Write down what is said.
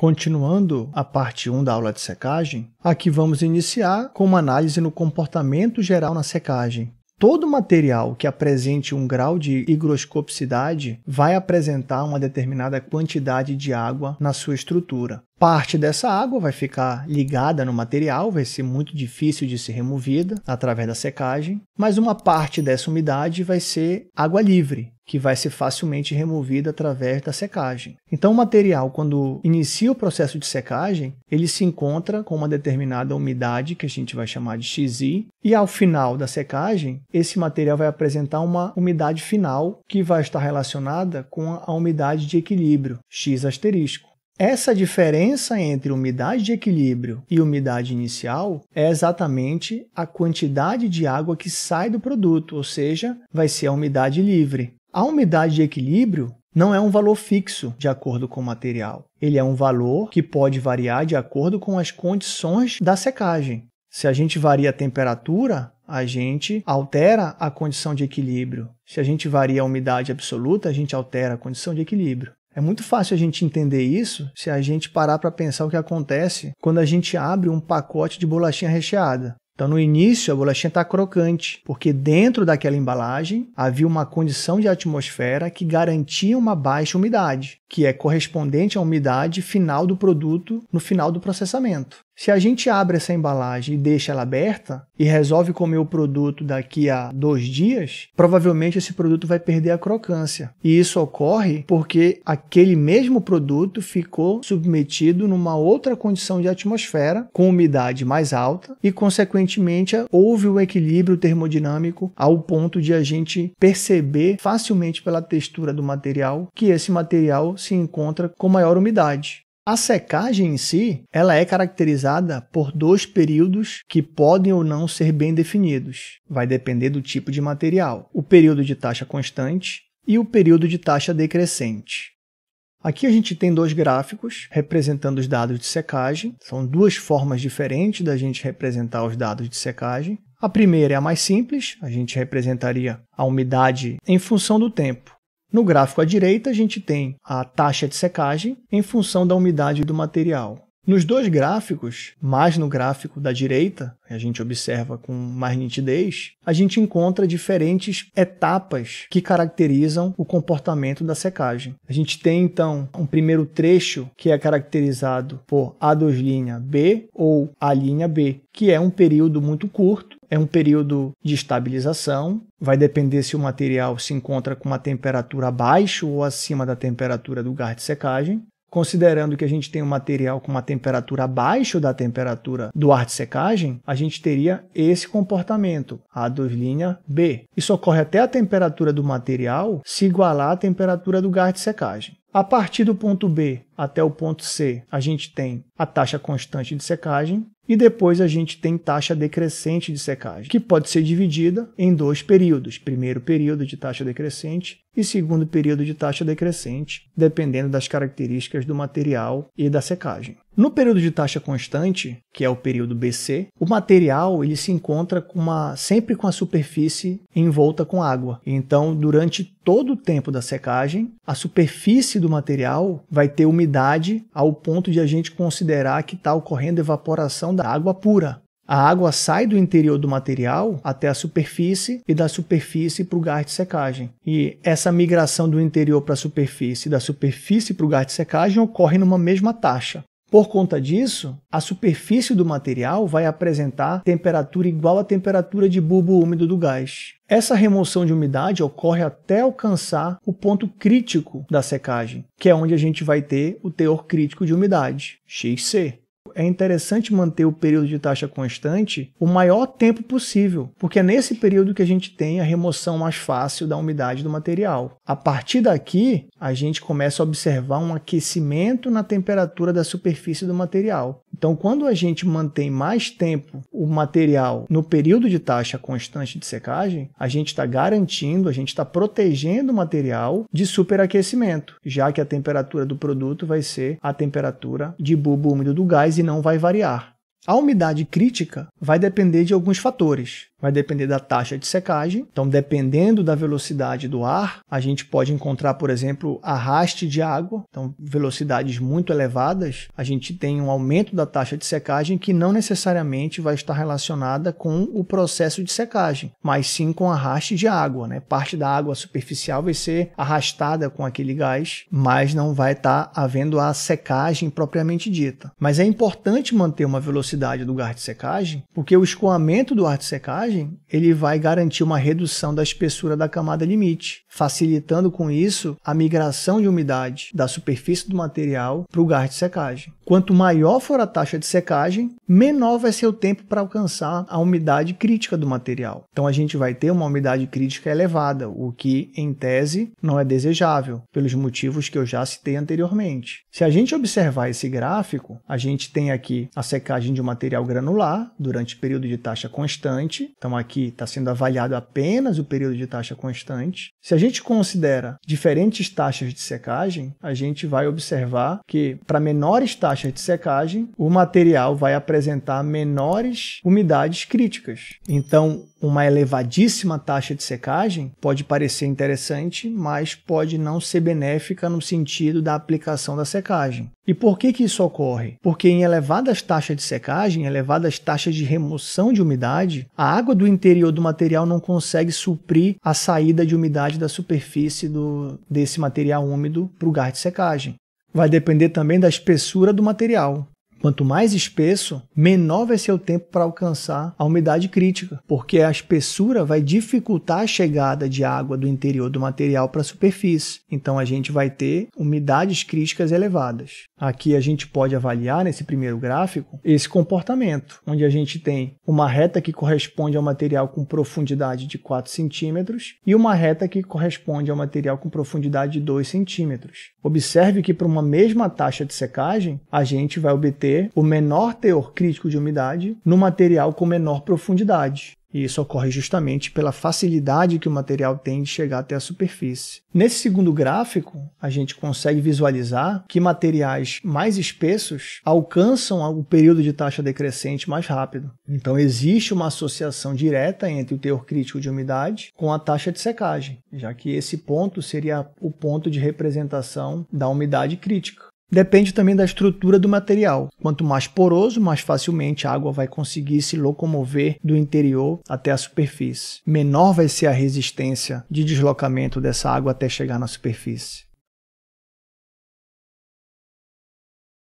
Continuando a parte 1 da aula de secagem, aqui vamos iniciar com uma análise no comportamento geral na secagem. Todo material que apresente um grau de higroscopicidade vai apresentar uma determinada quantidade de água na sua estrutura. Parte dessa água vai ficar ligada no material, vai ser muito difícil de ser removida através da secagem, mas uma parte dessa umidade vai ser água livre, que vai ser facilmente removida através da secagem. Então, o material, quando inicia o processo de secagem, ele se encontra com uma determinada umidade, que a gente vai chamar de Xi, e ao final da secagem, esse material vai apresentar uma umidade final que vai estar relacionada com a umidade de equilíbrio, X asterisco. Essa diferença entre umidade de equilíbrio e umidade inicial é exatamente a quantidade de água que sai do produto, ou seja, vai ser a umidade livre. A umidade de equilíbrio não é um valor fixo de acordo com o material. Ele é um valor que pode variar de acordo com as condições da secagem. Se a gente varia a temperatura, a gente altera a condição de equilíbrio. Se a gente varia a umidade absoluta, a gente altera a condição de equilíbrio. É muito fácil a gente entender isso se a gente parar para pensar o que acontece quando a gente abre um pacote de bolachinha recheada. Então, no início, a bolachinha está crocante, porque dentro daquela embalagem havia uma condição de atmosfera que garantia uma baixa umidade, que é correspondente à umidade final do produto no final do processamento. Se a gente abre essa embalagem e deixa ela aberta e resolve comer o produto daqui a dois dias, provavelmente esse produto vai perder a crocância. E isso ocorre porque aquele mesmo produto ficou submetido numa outra condição de atmosfera, com umidade mais alta, e, consequentemente, houve o um equilíbrio termodinâmico ao ponto de a gente perceber facilmente pela textura do material que esse material se encontra com maior umidade. A secagem em si, ela é caracterizada por dois períodos que podem ou não ser bem definidos. Vai depender do tipo de material. O período de taxa constante e o período de taxa decrescente. Aqui a gente tem dois gráficos representando os dados de secagem. São duas formas diferentes da gente representar os dados de secagem. A primeira é a mais simples, a gente representaria a umidade em função do tempo. No gráfico à direita, a gente tem a taxa de secagem em função da umidade do material. Nos dois gráficos, mais no gráfico da direita, a gente observa com mais nitidez, a gente encontra diferentes etapas que caracterizam o comportamento da secagem. A gente tem então um primeiro trecho que é caracterizado por A2' B ou A''B, que é um período muito curto, é um período de estabilização, vai depender se o material se encontra com uma temperatura abaixo ou acima da temperatura do gás de secagem. Considerando que a gente tem um material com uma temperatura abaixo da temperatura do ar de secagem, a gente teria esse comportamento, A2' B. Isso ocorre até a temperatura do material se igualar à temperatura do gás de secagem. A partir do ponto B até o ponto C, a gente tem a taxa constante de secagem e depois a gente tem taxa decrescente de secagem, que pode ser dividida em dois períodos. Primeiro período de taxa decrescente e segundo período de taxa decrescente, dependendo das características do material e da secagem. No período de taxa constante, que é o período BC, o material ele se encontra com uma, sempre com a superfície envolta com água. Então, durante todo o tempo da secagem, a superfície do material vai ter umidade ao ponto de a gente considerar que está ocorrendo evaporação da água pura. A água sai do interior do material até a superfície e da superfície para o gás de secagem. E essa migração do interior para a superfície e da superfície para o gás de secagem ocorre numa mesma taxa. Por conta disso, a superfície do material vai apresentar temperatura igual à temperatura de bulbo úmido do gás. Essa remoção de umidade ocorre até alcançar o ponto crítico da secagem, que é onde a gente vai ter o teor crítico de umidade, XC é interessante manter o período de taxa constante o maior tempo possível, porque é nesse período que a gente tem a remoção mais fácil da umidade do material. A partir daqui, a gente começa a observar um aquecimento na temperatura da superfície do material. Então, quando a gente mantém mais tempo o material no período de taxa constante de secagem, a gente está garantindo, a gente está protegendo o material de superaquecimento, já que a temperatura do produto vai ser a temperatura de bulbo úmido do gás e não vai variar. A umidade crítica vai depender de alguns fatores. Vai depender da taxa de secagem. Então, dependendo da velocidade do ar, a gente pode encontrar, por exemplo, arraste de água. Então, velocidades muito elevadas, a gente tem um aumento da taxa de secagem que não necessariamente vai estar relacionada com o processo de secagem, mas sim com arraste de água. Né? Parte da água superficial vai ser arrastada com aquele gás, mas não vai estar havendo a secagem propriamente dita. Mas é importante manter uma velocidade do gás de secagem, porque o escoamento do ar de secagem ele vai garantir uma redução da espessura da camada limite, facilitando com isso a migração de umidade da superfície do material para o gás de secagem. Quanto maior for a taxa de secagem, menor vai ser o tempo para alcançar a umidade crítica do material. Então a gente vai ter uma umidade crítica elevada, o que em tese não é desejável, pelos motivos que eu já citei anteriormente. Se a gente observar esse gráfico, a gente tem aqui a secagem de um material granular durante período de taxa constante. Então aqui está sendo avaliado apenas o período de taxa constante. Se a gente considera diferentes taxas de secagem, a gente vai observar que para menores taxas de secagem, o material vai apresentar menores umidades críticas. Então, uma elevadíssima taxa de secagem pode parecer interessante, mas pode não ser benéfica no sentido da aplicação da secagem. E por que, que isso ocorre? Porque em elevadas taxas de secagem, elevadas taxas de remoção de umidade, a água do interior do material não consegue suprir a saída de umidade da superfície do, desse material úmido para o gás de secagem. Vai depender também da espessura do material. Quanto mais espesso, menor vai ser o tempo para alcançar a umidade crítica, porque a espessura vai dificultar a chegada de água do interior do material para a superfície. Então a gente vai ter umidades críticas elevadas. Aqui a gente pode avaliar nesse primeiro gráfico esse comportamento, onde a gente tem uma reta que corresponde ao material com profundidade de 4 centímetros e uma reta que corresponde ao material com profundidade de 2 centímetros. Observe que para uma mesma taxa de secagem, a gente vai obter o menor teor crítico de umidade no material com menor profundidade. E isso ocorre justamente pela facilidade que o material tem de chegar até a superfície. Nesse segundo gráfico, a gente consegue visualizar que materiais mais espessos alcançam o período de taxa decrescente mais rápido. Então, existe uma associação direta entre o teor crítico de umidade com a taxa de secagem, já que esse ponto seria o ponto de representação da umidade crítica. Depende também da estrutura do material. Quanto mais poroso, mais facilmente a água vai conseguir se locomover do interior até a superfície. Menor vai ser a resistência de deslocamento dessa água até chegar na superfície.